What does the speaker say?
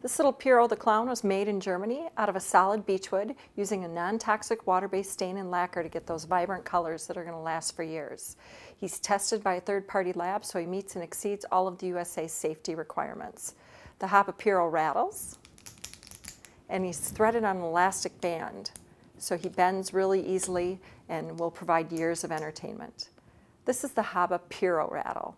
This little Piro the Clown was made in Germany out of a solid beechwood using a non-toxic water-based stain and lacquer to get those vibrant colors that are going to last for years. He's tested by a third-party lab, so he meets and exceeds all of the USA safety requirements. The Haba Piro rattles, and he's threaded on an elastic band, so he bends really easily and will provide years of entertainment. This is the Haba Piro rattle.